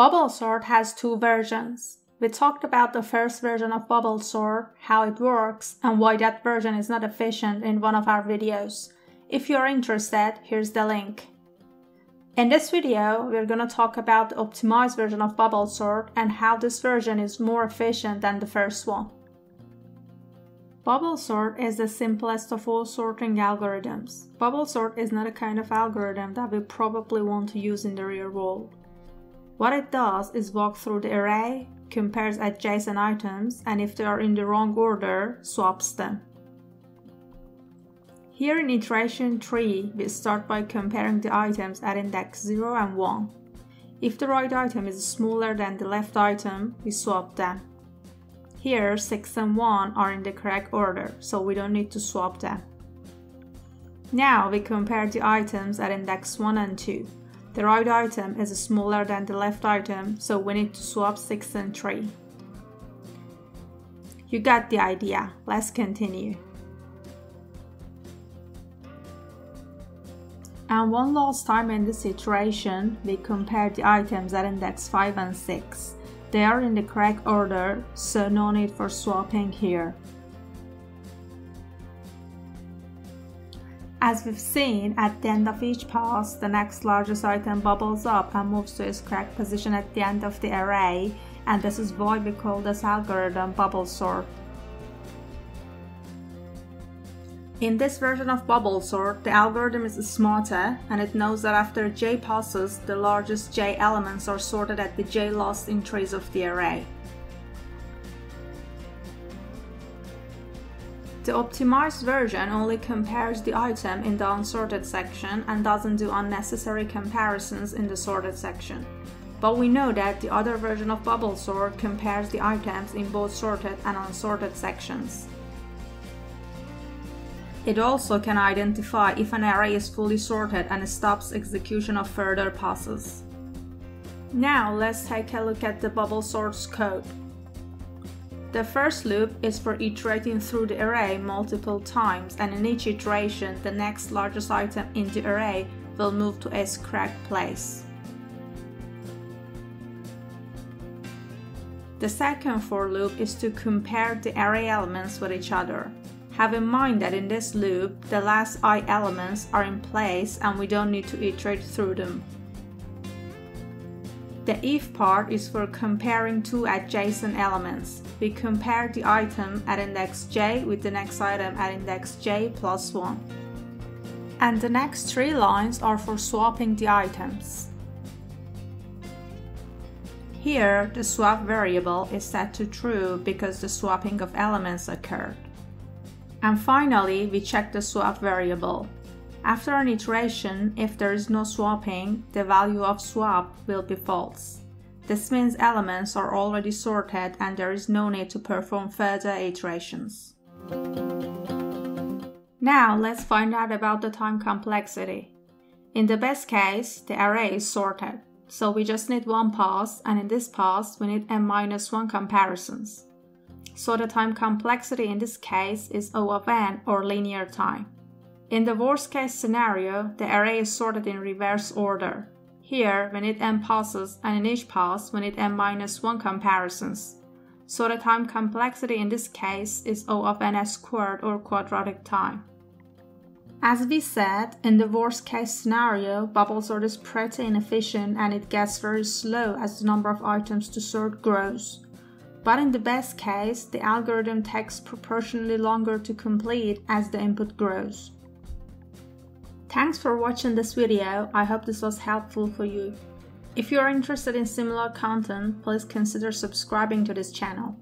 Bubble sort has two versions. We talked about the first version of bubble sort, how it works, and why that version is not efficient in one of our videos. If you're interested, here's the link. In this video, we're going to talk about the optimized version of bubble sort and how this version is more efficient than the first one. Bubble sort is the simplest of all sorting algorithms. Bubble sort is not a kind of algorithm that we probably want to use in the real world. What it does is walk through the array, compares adjacent items, and if they are in the wrong order, swaps them. Here in iteration 3, we start by comparing the items at index 0 and 1. If the right item is smaller than the left item, we swap them. Here, 6 and 1 are in the correct order, so we don't need to swap them. Now we compare the items at index 1 and 2. The right item is smaller than the left item, so we need to swap 6 and 3. You got the idea, let's continue. And one last time in this iteration, we compare the items at index 5 and 6. They are in the correct order, so no need for swapping here. As we've seen, at the end of each pass, the next largest item bubbles up and moves to its correct position at the end of the array, and this is why we call this algorithm bubble sort. In this version of bubble sort, the algorithm is smarter and it knows that after j passes, the largest j elements are sorted at the j last entries of the array. The optimized version only compares the item in the unsorted section and doesn't do unnecessary comparisons in the sorted section. But we know that the other version of bubble sort compares the items in both sorted and unsorted sections. It also can identify if an array is fully sorted and stops execution of further passes. Now let's take a look at the bubble sort's code. The first loop is for iterating through the array multiple times and in each iteration the next largest item in the array will move to its correct place. The second for loop is to compare the array elements with each other. Have in mind that in this loop, the last i elements are in place and we don't need to iterate through them. The if part is for comparing two adjacent elements. We compare the item at index j with the next item at index j plus 1. And the next three lines are for swapping the items. Here, the swap variable is set to true because the swapping of elements occurred. And finally, we check the swap variable. After an iteration, if there is no swapping, the value of swap will be false. This means elements are already sorted and there is no need to perform further iterations. Now let's find out about the time complexity. In the best case, the array is sorted, so we just need one pass and in this pass we need n-1 comparisons. So the time complexity in this case is O of n or linear time. In the worst case scenario, the array is sorted in reverse order. Here, we need n passes and in each pass we need n minus 1 comparisons. So the time complexity in this case is O of n squared or quadratic time. As we said, in the worst case scenario, bubble sort is pretty inefficient and it gets very slow as the number of items to sort grows. But in the best case, the algorithm takes proportionally longer to complete as the input grows. Thanks for watching this video, I hope this was helpful for you. If you are interested in similar content, please consider subscribing to this channel.